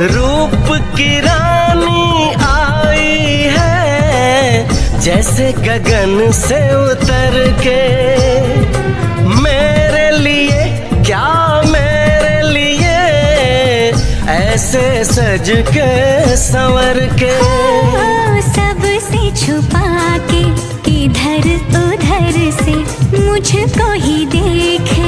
रूप की रानी आई है, जैसे गगन से उतर के। मेरे लिए, क्या मेरे लिए? ऐसे सज के संवर के। हाँ, सबसे छुपा के, इधर उधर से मुझको ही देखे।